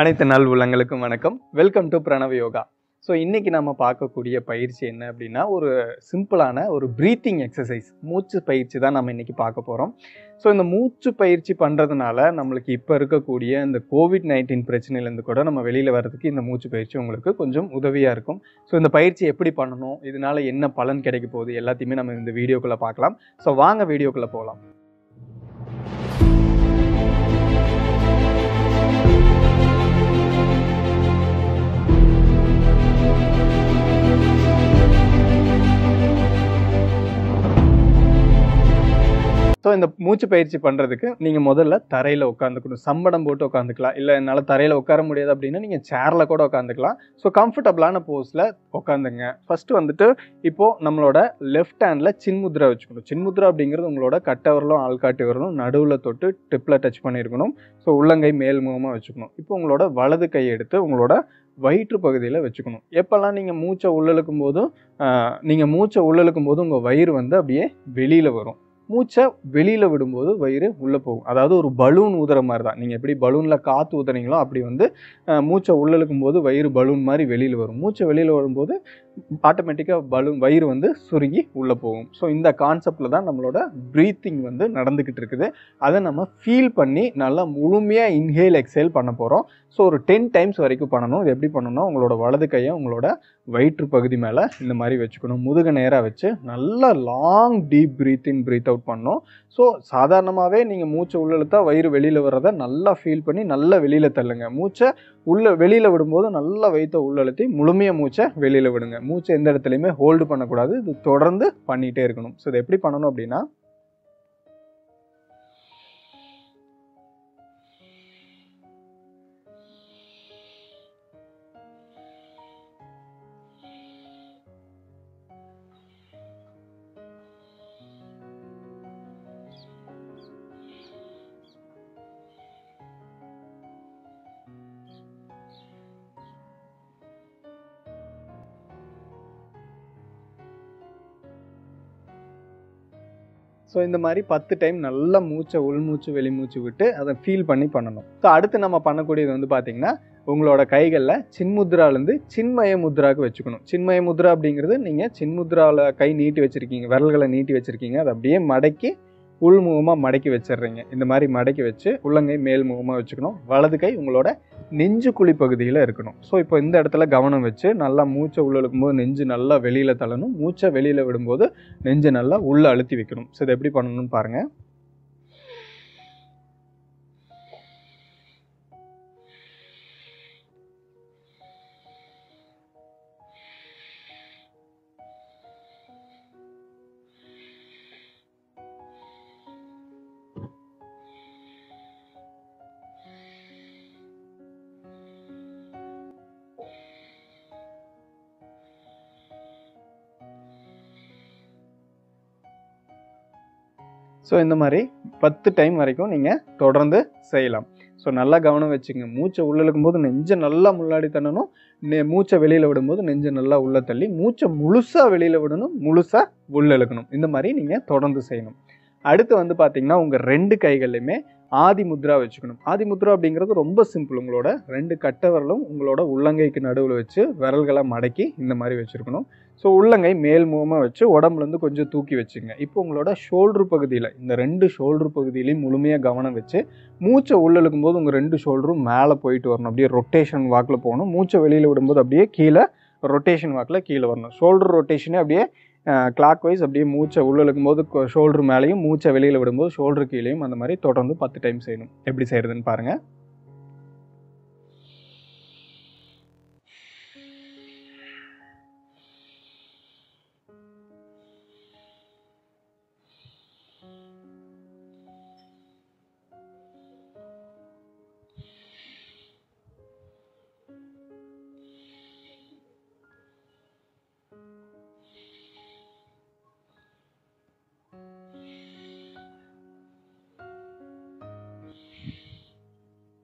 அனைத்து நல் உள்ளங்களுக்கும் வணக்கம். Welcome to Pranava yoga so இன்றைக்கி நம்ம பார்க்கக்கூடிய பயிற்சி என்ன அப்படின்னா ஒரு சிம்பிளான ஒரு ப்ரீத்திங் எக்ஸசைஸ் மூச்சு பயிற்சி தான் நம்ம இன்றைக்கி பார்க்க போகிறோம் ஸோ இந்த மூச்சு பயிற்சி பண்ணுறதுனால நம்மளுக்கு இப்போ இருக்கக்கூடிய இந்த கோவிட் நைன்டீன் பிரச்சனையிலேருந்து கூட நம்ம வெளியில் வர்றதுக்கு இந்த மூச்சு பயிற்சி உங்களுக்கு கொஞ்சம் உதவியாக இருக்கும். ஸோ இந்த பயிற்சி எப்படி பண்ணணும்? இதனால என்ன பலன் கிடைக்க போகுது? எல்லாத்தையுமே நம்ம இந்த வீடியோக்குள்ளே பார்க்கலாம். ஸோ வாங்க வீடியோக்குள்ளே போகலாம் ஸோ இந்த மூச்சு பயிற்சி பண்ணுறதுக்கு நீங்கள் முதல்ல தரையில் உட்காந்துக்கணும் சம்படம் போட்டு உட்காந்துக்கலாம் இல்லை என்னால் தரையில் உட்கார முடியாது அப்படின்னா நீங்கள் சேரில் கூட உட்காந்துக்கலாம் ஸோ கம்ஃபர்டபுளான போஸில் உட்காந்துங்க ஃபஸ்ட்டு வந்துட்டு இப்போது நம்மளோட லெஃப்ட் ஹேண்டில் சின்முத்ரா வச்சுக்கணும். சின்முத்ரா அப்படிங்கிறது உங்களோட கட்டவரலும் ஆள்காட்டி வரலும் நடுவில் தொட்டு டிப்பில் டச் பண்ணியிருக்கணும். ஸோ உள்ளங்கை மேல் முகமாக வச்சுக்கணும். இப்போ உங்களோட வலது கையை எடுத்து உங்களோட வயிற்று பகுதியில் வச்சுக்கணும். எப்போல்லாம் நீங்கள் மூச்சை உள்ளழுக்கும் போதும் நீங்கள் மூச்சை உள்ளழுக்கும் போது உங்கள் வயிறு வந்து அப்படியே வெளியில் வரும். மூச்சை வெளியில் விடும்போது வயிறு உள்ளே போகும். அதாவது ஒரு பலூன் ஊதுற மாதிரி தான் நீங்கள் எப்படி பலூனில் காற்று ஊதுறீங்களோ அப்படி வந்து மூச்சை உள்ளழுக்கும் போது வயிறு பலூன் மாதிரி வெளியில் வரும். மூச்சை வெளியில் வரும்போது ஆட்டோமேட்டிக்காக பலூன் வயிறு வந்து சுருங்கி உள்ளே போகும். ஸோ இந்த கான்செப்டில் தான் நம்மளோட ப்ரீத்திங் வந்து நடந்துக்கிட்டு இருக்குது. அதை நம்ம ஃபீல் பண்ணி நல்லா முழுமையாக இன்ஹேல் எக்ஸேல் பண்ண போகிறோம் ஸோ ஒரு டென் டைம்ஸ் வரைக்கும் பண்ணணும். இது எப்படி பண்ணணும்னா உங்களோட வலது கையை உங்களோட வயிற்று பகுதி மேலே இந்த மாதிரி வச்சுக்கணும். முதுக நேராக வச்சு நல்லா long deep breathing in out பண்ணணும். ஸோ சாதாரணமாகவே நீங்கள் மூச்சை உள்ளெழுத்தா வயிறு வெளியில் வர்றதை நல்லா ஃபீல் பண்ணி நல்லா வெளியில் தள்ளுங்க. மூச்சை உள்ள வெளியில் விடும்போது நல்லா வயிற்றை உள்ளழுத்தி முழுமையாக மூச்சை வெளியில் விடுங்க. மூச்சை எந்த இடத்துலையுமே ஹோல்டு பண்ணக்கூடாது. இது தொடர்ந்து பண்ணிகிட்டே இருக்கணும். ஸோ இதை எப்படி பண்ணணும் அப்படின்னா ஸோ இந்த மாதிரி பத்து டைம் நல்லா மூச்சை உள்மூச்சு வெளிமூச்சு விட்டு அதை ஃபீல் பண்ணி பண்ணணும். ஸோ அடுத்து நம்ம பண்ணக்கூடியது வந்து பார்த்தீங்கன்னா உங்களோட கைகளில் சின்முத்ராலேருந்து சின்மய முத்ராவுக்கு வச்சுக்கணும். சின்மய முத்ரா அப்படிங்கிறது நீங்கள் சின்முத்ராவில் கை நீட்டி வச்சுருக்கீங்க விரல்களை நீட்டி வச்சுருக்கீங்க. அதை அப்படியே மடக்கி உள்முகமாக மடக்கி வச்சிடுறீங்க. இந்த மாதிரி மடக்கி வச்சு உள்ளங்கை மேல் முகமாக வச்சுக்கணும். வலது கை உங்களோட நெஞ்சு குழி பகுதியில் இருக்கணும். ஸோ இப்போ இந்த இடத்துல கவனம் வச்சு நல்லா மூச்சை உள்ள இழுக்கும்போது நெஞ்சு நல்லா வெளியில் தள்ளணும். மூச்சை வெளியில் விடும்போது நெஞ்சை நல்லா உள்ளே அழுத்தி வைக்கணும். ஸோ இதை எப்படி பண்ணணும்னு பாருங்கள் ஸோ இந்த மாதிரி பத்து டைம் வரைக்கும் நீங்கள் தொடர்ந்து செய்யலாம். ஸோ நல்லா கவனம் வச்சுங்க. மூச்சை உள்ள இழுக்கும்போது நெஞ்சை நல்லா முன்னாடி தள்ளணும். நெ மூச்சை வெளியில் விடும்போது நெஞ்சை நல்லா உள்ளே தள்ளி மூச்சை முழுசாக வெளியில் விடணும் முழுசாக உள்ள இழுக்கணும். இந்த மாதிரி நீங்கள் தொடர்ந்து செய்யணும். அடுத்து வந்து பார்த்தீங்கன்னா உங்கள் ரெண்டு கைகள்லையுமே ஆதி முத்ரா வச்சுக்கணும். ஆதி முத்ரா அப்படிங்கிறது ரொம்ப சிம்பிள் உங்களோட ரெண்டு கட்டை விரலும் உங்களோட உள்ளங்கைக்கு நடுவில் வச்சு விரல்களை மடக்கி இந்த மாதிரி வச்சுருக்கணும். ஸோ உள்ளங்கை மேல் முகமாக வச்சு உடம்புலேருந்து கொஞ்சம் தூக்கி வச்சுங்க. இப்போ உங்களோட ஷோல்டர் பகுதியில் இந்த ரெண்டு ஷோல்டர் பகுதியிலையும் முழுமையாக கவனம் வச்சு மூச்சை உள்ள இழுக்கும்போது உங்கள் ரெண்டு ஷோல்டரும் மேலே போயிட்டு வரணும். அப்படியே ரொட்டேஷன் வாக்கில் போகணும். மூச்சை வெளியில் விடும்போது அப்படியே கீழே ரொட்டேஷன் வாக்கில் கீழே வரணும். ஷோல்டர் ரொட்டேஷனே அப்படியே கிளாக் வைஸ் அப்படியே மூச்சை உள்ளே இழுக்கும்போது ஷோல்டர் மேலேயும் மூச்சை வெளியில் விடும்போது ஷோல்டர் கீழேயும் அந்த மாதிரி தொடர்ந்து பத்து டைம் செய்யணும். எப்படி செய்கிறதுன்னு பாருங்கள்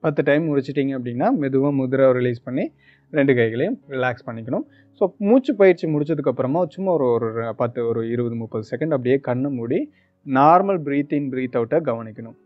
பத்து டைம் முடிச்சிட்டிங்க அப்படின்னா மெதுவாக முதிரை ரிலீஸ் பண்ணி ரெண்டு கைகளையும் ரிலாக்ஸ் பண்ணிக்கணும். ஸோ மூச்சு பயிற்சி முடிச்சதுக்கப்புறமா சும்மா ஒரு ஒரு பத்து ஒரு இருபது முப்பது செகண்ட் அப்படியே கண்ணை மூடி நார்மல் ப்ரீத் இன் ப்ரீத் அவுட்டை கவனிக்கணும்.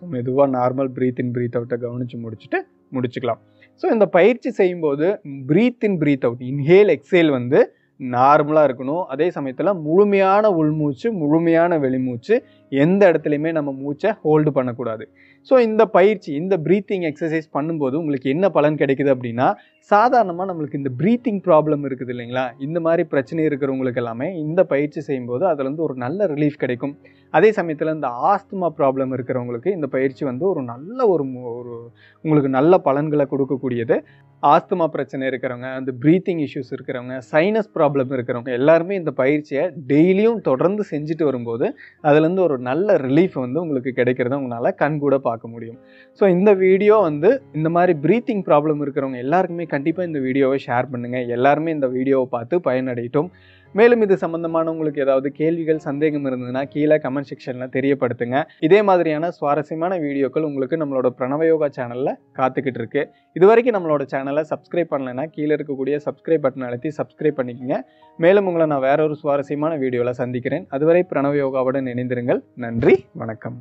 ஸோ மெதுவாக நார்மல் ப்ரீத் இன் ப்ரீத் அவுட்டை கவனித்து முடிச்சுட்டு முடிச்சுக்கலாம். ஸோ இந்த பயிற்சி செய்யும்போது breathe in breathe out inhale exhale வந்து நார்மலாக இருக்கணும். அதே சமயத்தில் முழுமையான உள்மூச்சு முழுமையான வெளிமூச்சு எந்த இடத்துலையுமே நம்ம மூச்சை ஹோல்டு பண்ணக்கூடாது. ஸோ இந்த பயிற்சி இந்த ப்ரீத்திங் எக்ஸசைஸ் பண்ணும்போது உங்களுக்கு என்ன பலன் கிடைக்குது அப்படின்னா சாதாரணமாக நம்மளுக்கு இந்த ப்ரீத்திங் ப்ராப்ளம் இருக்குது இல்லைங்களா? இந்த மாதிரி பிரச்சனை இருக்கிறவங்களுக்கு எல்லாமே இந்த பயிற்சி செய்யும்போது அதுலேருந்து ஒரு நல்ல ரிலீஃப் கிடைக்கும். அதே சமயத்தில் இந்த ஆஸ்துமா ப்ராப்ளம் இருக்கிறவங்களுக்கு இந்த பயிற்சி வந்து ஒரு நல்ல ஒரு ஒரு உங்களுக்கு நல்ல பலன்களை கொடுக்கக்கூடியது. ஆஸ்துமா பிரச்சனை இருக்கிறவங்க அந்த ப்ரீத்திங் இஷ்யூஸ் இருக்கிறவங்க சைனஸ் ப்ராப்ளம் இருக்கிறவங்க எல்லாருமே இந்த பயிற்சியை டெய்லியும் தொடர்ந்து செஞ்சுட்டு வரும்போது அதுலேருந்து ஒரு நல்ல ரிலீஃப் வந்து உங்களுக்கு கிடைக்கிறத உங்களால் கண் கூட பார்க்க முடியும். ஸோ இந்த வீடியோ வந்து இந்த மாதிரி ப்ரீத்திங் ப்ராப்ளம் இருக்கிறவங்க எல்லாருக்குமே கண்டிப்பாக இந்த வீடியோவை ஷேர் பண்ணுங்கள் எல்லாருமே இந்த வீடியோவை பார்த்து பயனடையட்டும். மேலும் இது சம்பந்தமான உங்களுக்கு ஏதாவது கேள்விகள் சந்தேகம் இருந்ததுன்னா கீழே கமெண்ட் செக்ஷனில் தெரியப்படுத்துங்க. இதே மாதிரியான சுவாரஸ்யமான வீடியோக்கள் உங்களுக்கு நம்மளோட பிரணவயோகா சேனலில் காத்துக்கிட்டு இருக்கு. இது வரைக்கும் நம்மளோட சேனலை சப்ஸ்கிரைப் பண்ணலைன்னா கீழே இருக்கக்கூடிய சப்ஸ்கிரைப் பட்டன் அழுத்தி சப்ஸ்கிரைப் பண்ணிக்கங்க. மேலும் உங்களை நான் வேற ஒரு சுவாரஸ்யமான வீடியோவில் சந்திக்கிறேன். அதுவரை பிரணவயோகாவுடன் இணைந்திருங்கள். நன்றி வணக்கம்.